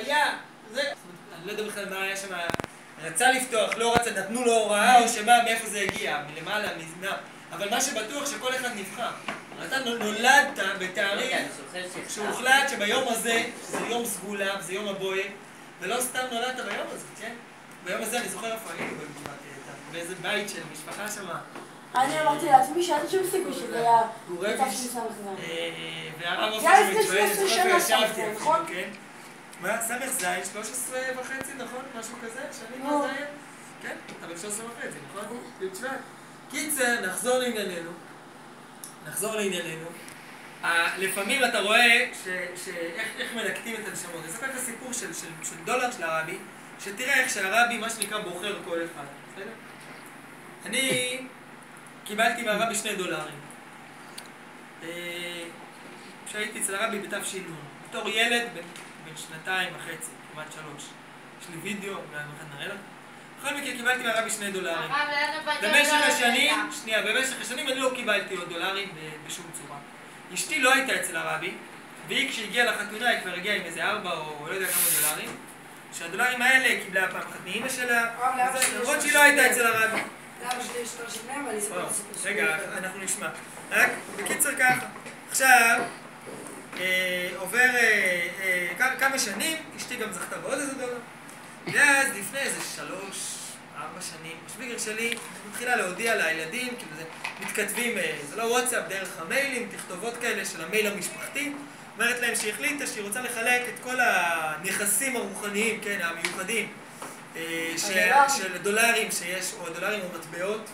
היה, זה, אני לא יודע בכלל מה היה שם, רצה לפתוח, לא רצה, נתנו לו הוראה או שמה, מאיפה זה הגיע, מלמעלה, מזמן, אבל מה שבטוח שכל אחד נבחר. אתה נולדת בתאריך שהוחלט שביום הזה, שזה יום סגולה, וזה יום הבוהק, ולא סתם נולדת ביום הזה, כן? ביום הזה אני זוכר איפה היינו באיזה בית של משפחה שמה. אני אמרתי לעצמי שאין שום סיכוי שזה היה בתשס"ז. והרב זה היה עופר לפני שואל, 13 אני זוכר שנה, שישבתי נכון? כן? מה? ס"ז, 13 וחצי, נכון? משהו כזה? שנים זה היה? כן, בן 13 וחצי, נכון? י' שבט. קיצר, נחזור לענייננו. נחזור לענייננו. אה, לפעמים אתה רואה ש- ש- איך מלקטים את הנשמות. אני אספר לך סיפור של- של של דולר של הרבי, שתראה איך שהרבי, מה שנקרא, בוחר כל אחד, בסדר? אני קיבלתי מהרבי שני דולרים. אה, כשהייתי אצל הרבי בתש"ן, בתור ילד בן שנתיים וחצי, כמעט שלוש. יש לי וידאו, אולי אני אחד נראה לך. בכל מקרה קיבלתי מהרבי שני דולרים. במשך השנים, שנייה, במשך השנים אני לא קיבלתי עוד דולרים בשום צורה. אשתי לא הייתה אצל הרבי, והיא כשהגיעה לחתונה היא כבר הגיעה עם איזה ארבע או לא יודע כמה דולרים, שהדולרים האלה קיבלה פעם אחת מאימא שלה, למרות שהיא לא הייתה. אצל הרבי. סיפור. רגע, אנחנו נשמע. רק בקיצר ככה. עכשיו, אה, עובר אה, כמה- שנים, אשתי גם זכתה בעוד איזה דולר. ואז לפני איזה שלוש, ארבע שנים, השוויגר שלי מתחילה להודיע לילדים, כאילו זה, מתכתבים, אה, זה לא וואטסאפ, דרך המיילים, תכתובות כאלה של המייל המשפחתי. אומרת להם שהיא החליטה שהיא רוצה לחלק את כל הנכסים הרוחניים, כן, המיוחדים, אה. של דולרים שיש, או דולרים או מטבעות,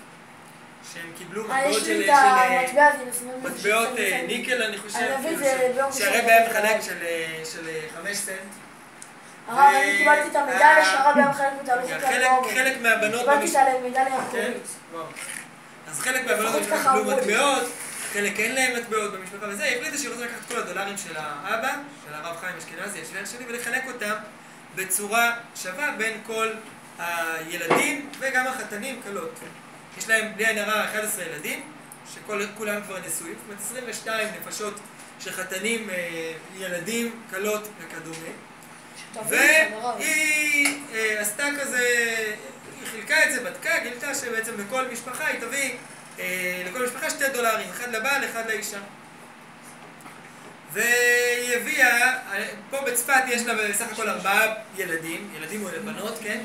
שהם קיבלו אה, מטבעות יש של... לי את של, אה, המטבע הזה, את מטבעות אה. ניקל, אני חושב, אני אביא את זה ש- ביום שהרבי ראשון. היה מחלק של, אה, של אה, חמש סנט. הרב, אני קיבלתי את המדליה שהרב היה מחלק אותה, לא חלק-. חלק מהבנות קיבלתי את המדליה כן? המקורית. וואו. אז חלק מהבנות קיבלו לי. מטבעות, חלק אין להם מטבעות במשפחה וזה, היא החליטה שהיא רוצה לקחת את כל הדולרים של האבא, של הרב חיים אשכנזי, השוויון שלי, ולחלק אותם בצורה שווה בין כל הילדים וגם החתנים כלות. יש להם בלי עין הרע 11 ילדים, שכולם כבר נשואים, זאת אומרת 22 נפשות של חתנים, אה, ילדים, כלות וכדומה. והיא אה, עשתה כזה, היא חילקה את זה, בדקה, גילתה שבעצם לכל משפחה היא תביא, אה, לכל משפחה שתי דולרים, אחד לבעל, אחד לאישה. והיא הביאה, אה, פה בצפת יש לה בסך הכל ארבעה ילדים, ילדים או בנות, כן?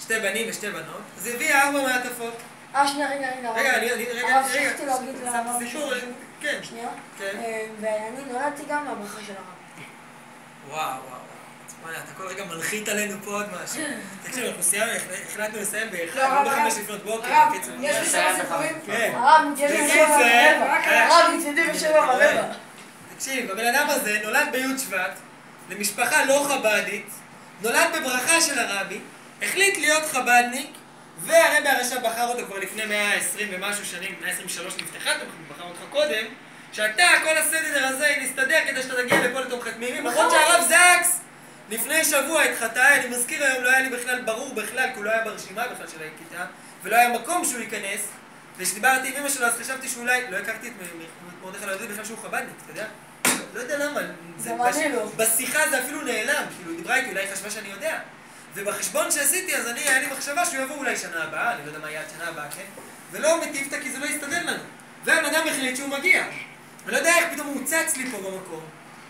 שתי בנים ושתי בנות, אז היא הביאה ארבע מעטפות. אה, שנייה, רגע, רגע. רגע, אני, רגע, רגע, שכחתי להגיד לרב סיפור. כן, שנייה. כן. אה, ואני נולדתי גם מהברכה של הרב. וואו, וואו. וואי, אתה כל רגע מנחית עלינו פה עוד משהו. תקשיב, אנחנו סיימנו, החלטנו לסיים באחד, לא, לא בחמש. לפנות בוקר, הרב. יש לי כמה סיפורים. כן. הרב, בקיצר, בשבע ורבע. הרב, מצידי בשבע ורבע. תקשיב, הבן אדם הזה נולד בי' שבט, למשפחה לא חב"דית, נולד בברכה של הרבי, החליט להיות חב"דניק, והרבי הרשע בחר אותו כבר לפני 120 ומשהו שנים, 123 נפתחה תוכנית, בחר אותך קודם, שאתה, כל הסדר הזה נסתדר כדי שאתה תגיע לפה לתומכת מימים, למרות שהרב זקס לפני שבוע התחטא, אני מזכיר היום, לא היה לי בכלל ברור בכלל, כי הוא לא היה ברשימה בכלל של הכיתה, ולא היה מקום שהוא ייכנס, וכשדיברתי עם אמא שלו אז חשבתי שאולי, לא הכרתי את מרדכי, לא ידעתי בכלל שהוא חב"דניק, אתה יודע? לא יודע למה. בשיחה זה אפילו נעלם, כאילו היא דיברה איתי, אולי היא חשבה שאני יודע. ובחשבון שעשיתי, אז אני, היה לי מחשבה שהוא יבוא אולי שנה הבאה, אני לא יודע מה יהיה עד שנה הבאה, כן? ולא מטיבתא כי זה לא יסתדר לנו. והבן אדם החליט שהוא מגיע. אני לא יודע איך פתאום הוא צץ לי פה במקום.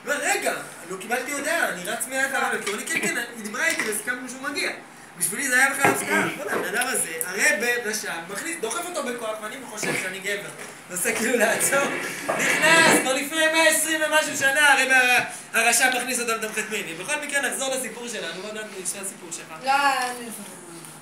לא, רגע, לא קיבלתי הודעה, אני רץ מיד לרב, כי כן, כן, היא דיברה איתי והסכמנו שהוא מגיע. בשבילי זה היה בכלל הפתעה. בוא'נה, הבן אדם הזה, הרב רשם, מכניס, דוחף אותו בכוח, ואני חושב שאני גבר. מנסה כאילו לעצור. נכנס, כבר לפני 120 ומשהו שנה, הרב הר- הרשם מכניס אותו לתמחת מיני. בכל מקרה, נחזור לסיפור שלנו, לא יודעת לשני הסיפור שלך. לא, אני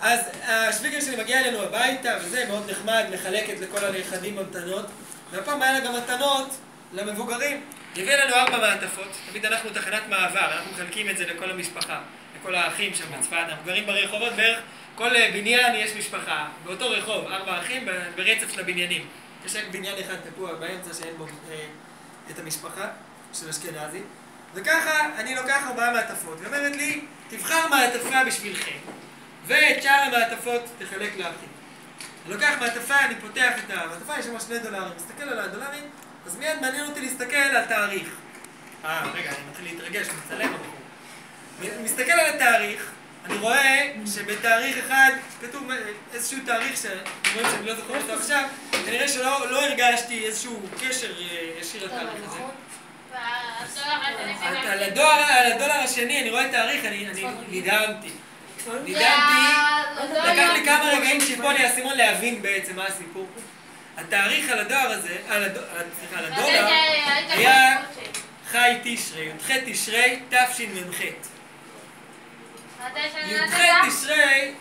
אז השוויגר שלי מגיע אלינו הביתה, וזה מאוד נחמד, מחלקת לכל הנכדים במתנות. והפעם היה לה גם מתנות למבוגרים. היא הביאה לנו ארבע מעטפות, תמיד אנחנו תחנת מעבר, אנחנו מחלקים את זה לכל המשפחה, לכל האחים שם בצפת, אנחנו גרים ברחובות בערך, כל אה, בניין יש משפחה, באותו רחוב, ארבע אחים ברצף של הבניינים. יש רק בניין אחד תקוע באמצע שאין בו אה, את המשפחה של אשכנזי. וככה אני לוקח ארבעה מעטפות, היא אומרת לי, תבחר מעטפה בשבילכם. ואת שאר המעטפות תחלק לאחים. אני לוקח מעטפה, אני פותח את המעטפה, יש שם שני דולרים, מסתכל על הדולרים, אז מיד מעניין אותי להסתכל על תאריך. אה, רגע, אני מתחיל להתרגש, מצלם מסתכל על התאריך, אני רואה שבתאריך אחד כתוב איזשהו תאריך שאתם רואים שאני לא זוכר אותו עכשיו, כנראה שלא לא הרגשתי איזשהו קשר אה, ישיר לתאריך הזה. על הדולר, השני, אני רואה תאריך, אני נדהמתי. נדהמתי, לקח לי כמה רגעים שיפול לי האסימון להבין בעצם מה הסיפור. התאריך על הדולר הזה, סליחה, על הדולר, היה חי תשרי, י"ח תשרי, תשמ"ח. י"ח תשרי,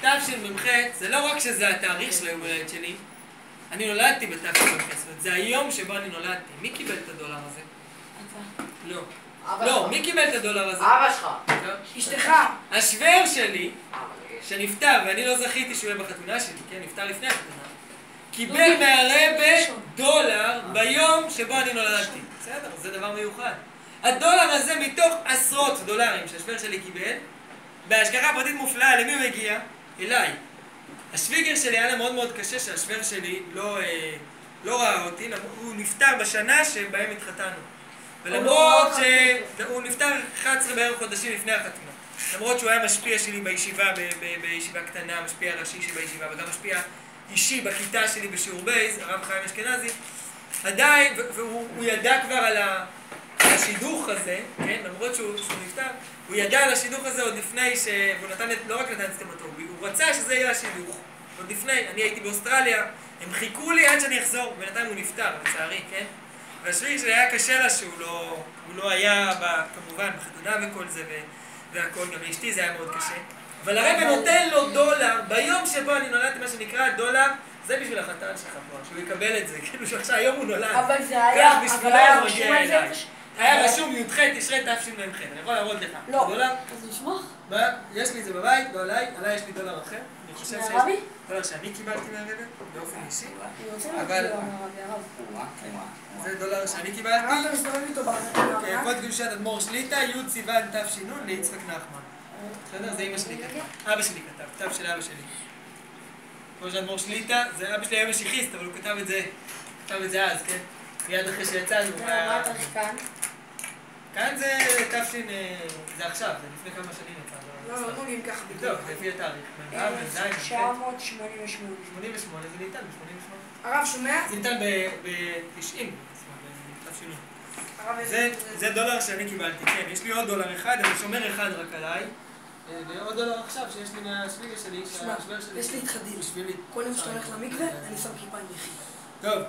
תשמ"ח, זה לא רק שזה התאריך של היום הולדת שלי, אני נולדתי בתשמ"ח, זאת אומרת, זה היום שבו אני נולדתי. מי קיבל את הדולר הזה? לא. לא, מי קיבל את הדולר הזה? אבא שלך. לא. אשתך. השוור שלי, שנפטר, ואני לא זכיתי שהוא יהיה בחתונה שלי, כן, נפטר לפני החתונה, קיבל מהרבה דולר ביום שבו אני נולדתי. בסדר, זה דבר מיוחד. הדולר הזה מתוך עשרות דולרים שהשוור שלי קיבל, בהשגחה פרטית מופלאה, למי הוא הגיע? אליי. השוויגר שלי היה לה מאוד מאוד קשה שהשוור שלי לא, אה, לא ראה אותי, הוא נפטר בשנה שבהם התחתנו. ולמרות שהוא נפטר 11 בערך חודשים לפני החתונה. למרות שהוא היה משפיע שלי בישיבה, ב- ב- בישיבה קטנה, משפיע ראשי שבישיבה, וגם משפיע אישי בכיתה שלי בשיעור בייז, הרב חיים אשכנזי, עדיין, והוא הוא ידע כבר על ה- השידוך הזה, כן, למרות שהוא, שהוא נפטר, הוא ידע על השידוך הזה עוד לפני ש... והוא נתן, את- לא רק נתן את הסכמתו, הוא רצה שזה יהיה השידוך. עוד לפני, אני הייתי באוסטרליה, הם חיכו לי עד שאני אחזור, בינתיים הוא נפטר, לצערי, כן? והשביעי היה קשה לה שהוא לא, הוא לא היה, ב, כמובן, בחתונה וכל זה, ו, והכל, גם לאשתי זה היה מאוד קשה. אבל הרב נותן לו דולר, ביום שבו אני נולדתי, מה שנקרא דולר, זה בשביל החתן שלך פה, שהוא יקבל את זה, כאילו שעכשיו היום הוא נולד. אבל זה היה, אבל היה רשום על זה? היה רשום י"ח תשרי תשמ"ח, אני יכול להראות לך. לא. דולר? אז נשמח. יש לי את זה בבית, לא עליי, עליי יש לי דולר אחר. אני חושב שיש מהרבי? דולר שאני קיבלתי מהרבן, באופן אישי. רוצה אבל- מהרבי. זה דולר שאני קיבלתי. אתה מסתובב איתו כן. כבוד קדושת אדמו"ר שליטא, י' סיוון תש"ן ליצחק נחמן. בסדר? זה אמא שלי כתב. אבא שלי כתב, כתב של אבא שלי. קדושת אדמו"ר שליטא, זה אבא שלי היה משיחיסט, אבל הוא כתב את זה, כתב את זה אז, כן? מיד אחרי שיצאנו. מה התאריך כאן? כאן זה תש"ן, זה עכשיו, זה לפני כמה שנים יצא. לא, לא נוגעים ככה טוב, בדיוק. לפי התאריך. אה, בזין, 1988. 88 זה ניתן, ב-88. הרב שומע? זה ניתן ב-90, תש"ן. הרב זה, זה דולר שאני קיבלתי, כן, יש לי עוד דולר אחד, אני שומר אחד רק עליי. אה, ועוד דולר עכשיו שיש לי מהשוויגר שלי, שמע. יש לי איתך דיל. בשבילי. כל יום שאתה הולך למקווה, אני שם כיפה עם יחיד. טוב, לא...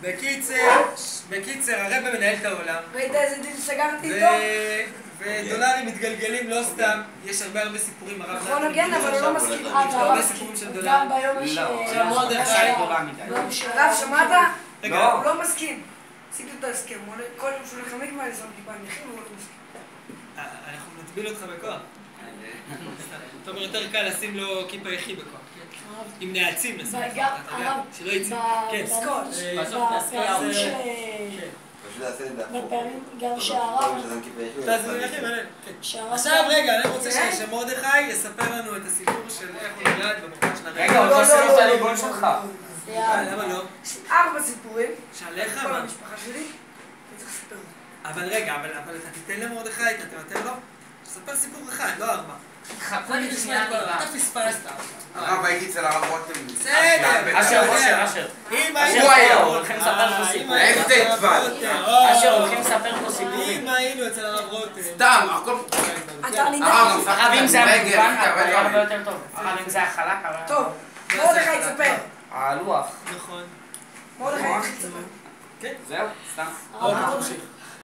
בקיצר, בקיצר, הרב מנהל את העולם. ראית איזה דיל סגרתי ו... איתו? ודולרים מתגלגלים לא סתם, יש הרבה הרבה סיפורים, הרב נכון, הוגן, אבל הוא לא מסכים. אה, הרבה סיפורים של גם דולרים. ביום יש... לא, אה, של מרדכי. הרב, שמעת? רגע, לא. הוא לא מסכים. עשיתי את ההסכם. הוא כל יום שהוא הולך למקווה, אני שם כיפה עם יחיד, והוא לא מסכים. אה, אנחנו נטביל אותך בכוח. זאת אומרת, יותר קל לשים לו כיפה יחי בכוח. עם נעצים שלא יצא. כן. סקוץ'. אה, בפעמים ש... כן. בפעמים גם שהרב... עכשיו רגע, אני רוצה כן? שמרדכי יספר לנו את הסיפור של איך הוא נולד במקום של רגע, עוד לא, לא לא, לא, את לא, הליבון לא, שלך. אה, למה לא? יש ארבע סיפורים. שעליך כל? המשפחה שלי. אני צריך לספר. אבל רגע, אבל אבל אתה תיתן למרדכי, אתה תוותר לו? תספר סיפור אחד, לא ארבע. חכו לי שנייה אתה טיפה. פספסת. הרב הייתי אצל הרב רותם. בסדר, אשר, אתה יודע. אשר, אשר. אם אשר, היינו... היה, הולכים לספר פה אה, סיפור. אם היינו איזה אצל הרב עצבן. רותם, או, אשר, הולכים לספר פה סיפורים. אם היינו אצל הרב רותם... סתם, הכל... אתה אני הרב, דקה. הרב, אם זה רגל, המגוון, הרבה היה הרבה דברים. יותר טוב. הרב, אם זה החלק, אבל... טוב, מה זה מרדכי החלק? תספר. הלוח. נכון. מרדכי. כן. זהו, סתם. תמשיך.